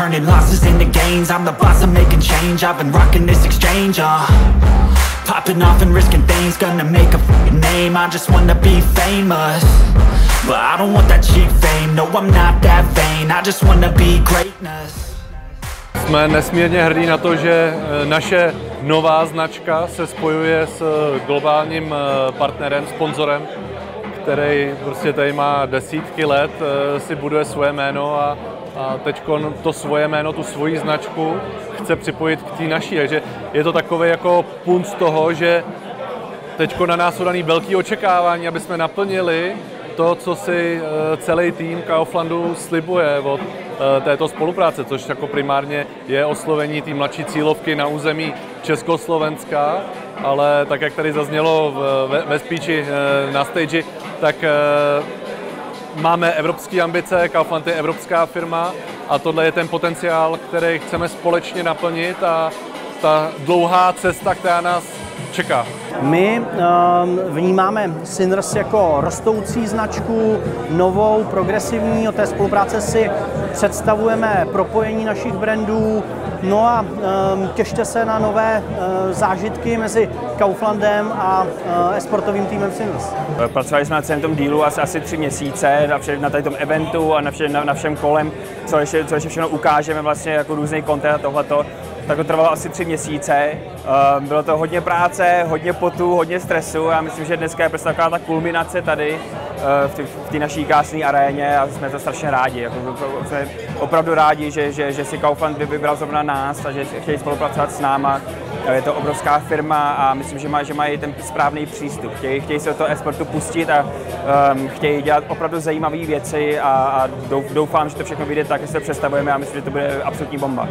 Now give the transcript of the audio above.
Turning losses into gains. I'm the boss, I'm making change. I've been rocking this exchange, uh. Popping off and risking things Gonna make a f***ing name. I just wanna be famous. But I don't want that cheap fame. No, I'm not that vain. I just wanna be greatness. Jsme nesmírně hrdí na to, že eh, naše nová značka se spojuje s eh, globálním eh, partnerem, sponzorem který prostě tady má desítky let, si buduje svoje jméno a teď to svoje jméno, tu svoji značku chce připojit k té naší. Takže je to takové jako punt toho, že teď na nás jsou daný velký očekávání, aby jsme naplnili to, co si eh, celý tým Kauflandu slibuje od eh, této spolupráce, což jako primárně je oslovení té mladší cílovky na území Československa, ale tak, jak tady zaznělo ve, ve speechi na stage, tak eh, máme evropské ambice, Kaufland je evropská firma a tohle je ten potenciál, který chceme společně naplnit a ta dlouhá cesta, která nás čeká. My um, vnímáme Sinners jako rostoucí značku, novou, progresivní. O té spolupráce si představujeme propojení našich brandů, No a um, těšte se na nové uh, zážitky mezi Kauflandem a uh, esportovým týmem Sinners. Pracovali jsme na celém tom dílu asi, asi tři měsíce, na, vše, na tady tom eventu a na, vše, na, na všem kolem, co ještě, co ještě všechno ukážeme, vlastně jako různý content a tohleto tak to trvalo asi tři měsíce. Ehm, bylo to hodně práce, hodně potu, hodně stresu. Já myslím, že dneska je prostě taková ta kulminace tady eh, v té naší krásné aréně a jsme to strašně rádi. Jako, jsme opravdu rádi, že, že, že si Kaufland vybral zrovna nás a že chtějí spolupracovat s náma. Eh, je to obrovská firma a myslím, že, má, že mají ten správný přístup. Chtějí, chtějí se do toho esportu pustit a um, chtějí dělat opravdu zajímavé věci a, a doufám, že to všechno vyjde tak, jak se představujeme a myslím, že to bude absolutní bomba.